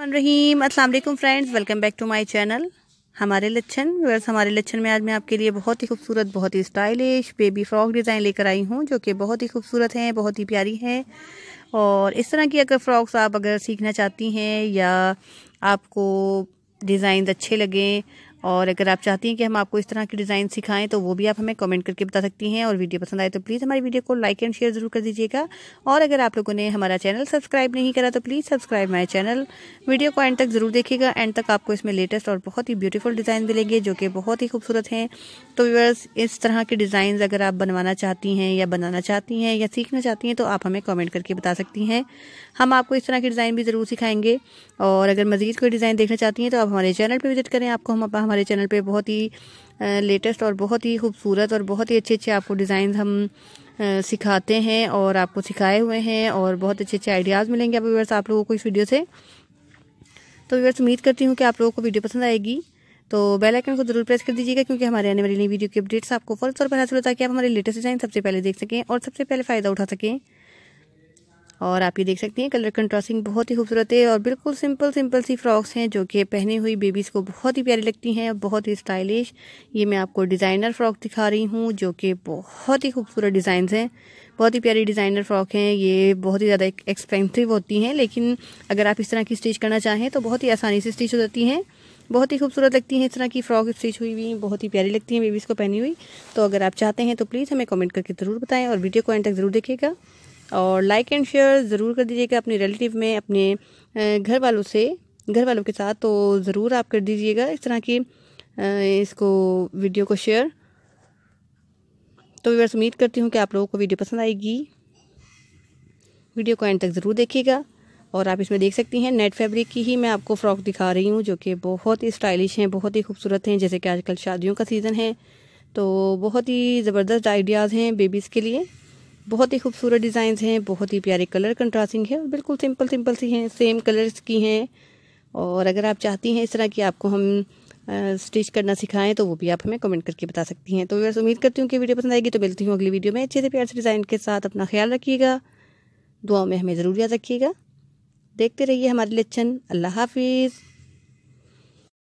रहीम, अस्सलाम वालेकुम friends, welcome back to my channel. हमारे लच्छन वर्स हमारे लच्छन में आज मैं आपके लिए बहुत ही खूबसूरत, बहुत ही स्टाइलिश बेबी फ्रॉक डिज़ाइन लेकर आई हूँ, जो कि बहुत ही खूबसूरत हैं, बहुत ही प्यारी हैं। और इस तरह की अगर फ्रॉक्स आप अगर सीखना चाहती हैं या आपको डिज़ाइन अच्छे लगें और अगर आप चाहती हैं कि हम आपको इस तरह की डिज़ाइन सिखाएँ तो वो भी आप हमें कमेंट करके बता सकती हैं और वीडियो पसंद आए तो प्लीज़ हमारी वीडियो को लाइक एंड शेयर ज़रूर कर दीजिएगा। और अगर आप लोगों ने हमारा चैनल सब्सक्राइब नहीं करा तो please subscribe my channel. Video को एंड तक ज़रूर देखिएगा। एंड तक आपको इसमें लेटेस्ट और बहुत ही ब्यूटीफुल डिज़ाइन मिलेंगे, जो कि बहुत ही खूबसूरत हैं। तो व्यूअर्स, इस तरह के डिज़ाइन अगर आप बनवाना चाहती हैं या बनाना चाहती हैं या सीखना चाहती हैं तो आप हमें कमेंट करके बता सकती हैं। हम आपको इस तरह के डिज़ाइन भी ज़रूर सिखाएँगे। और अगर मज़ीद कोई डिज़ाइन देखना चाहती हैं तो आप हमारे चैनल पर विज़िट करें। आपको हम हमारे चैनल पर बहुत ही लेटेस्ट और बहुत ही खूबसूरत और बहुत ही अच्छे अच्छे आपको डिज़ाइन हम सिखाते हैं और आपको सिखाए हुए हैं और बहुत अच्छे अच्छे आइडियाज़ मिलेंगे आप व्यूवर्स आप लोगों को इस वीडियो से। तो व्यूवर्स उम्मीद करती हूँ कि आप लोगों को वीडियो पसंद आएगी। तो बेल आइकन को ज़रूर प्रेस कर दीजिएगा क्योंकि हमारे आने वाली नई वीडियो की अपडेट्स आपको फ़ौरन तौर पर हासिल है कि आप हमारे लेटेस्ट डिज़ाइन सबसे पहले देख सकें और सबसे पहले फ़ायदा उठा सकें। और आप ये देख सकती हैं कलर कंट्रास्टिंग बहुत ही खूबसूरत है और बिल्कुल सिंपल सिंपल सी फ्रॉक्स हैं जो कि पहनी हुई बेबीज़ को बहुत ही प्यारी लगती हैं, बहुत ही स्टाइलिश ये मैं आपको डिज़ाइनर फ्रॉक दिखा रही हूँ जो कि बहुत ही खूबसूरत डिज़ाइन हैं। बहुत ही प्यारी डिज़ाइनर फ्रॉक हैं, ये बहुत ही ज़्यादा एक्सपेंसिव होती हैं, लेकिन अगर आप इस तरह की स्टिच करना चाहें तो बहुत ही आसानी से स्टिच हो जाती हैं। बहुत ही खूबसूरत लगती हैं इस तरह की फ्रॉक स्टिच हुई हुई, बहुत ही प्यारी लगती हैं बेबीज़ को पहनी हुई। तो अगर आप चाहते हैं तो प्लीज़ हमें कमेंट करके ज़रूर बताएँ और वीडियो को एंड तक ज़रूर देखिएगा। और लाइक एंड शेयर ज़रूर कर दीजिएगा अपने रिलेटिव में, अपने घर वालों से घर वालों के साथ तो ज़रूर आप कर दीजिएगा इस तरह की इसको वीडियो को शेयर तो बस उम्मीद करती हूँ कि आप लोगों को वीडियो पसंद आएगी। वीडियो को एंड तक ज़रूर देखिएगा और आप इसमें देख सकती हैं नेट फैब्रिक की ही मैं आपको फ़्रॉक दिखा रही हूँ, जो कि बहुत ही स्टाइलिश हैं, बहुत ही खूबसूरत हैं, जैसे कि आजकल शादियों का सीज़न है। तो बहुत ही ज़बरदस्त आइडियाज़ हैं बेबीज़ के लिए। बहुत ही खूबसूरत डिज़ाइन हैं, बहुत ही प्यारे कलर कंट्रास्टिंग है और बिल्कुल सिंपल सिंपल सी हैं, सेम कलर्स की हैं। और अगर आप चाहती हैं इस तरह की आपको हम स्टिच करना सिखाएँ तो वो भी आप हमें कमेंट करके बता सकती हैं। तो वैसे उम्मीद करती हूँ कि वीडियो पसंद आएगी तो मिलती हूँ अगली वीडियो में। अच्छे से प्यार से डिज़ाइन के साथ अपना ख्याल रखिएगा। दुआ में हमें ज़रूर याद रखिएगा। देखते रहिए हमारे लेक्चन अल्लाह हाफिज़।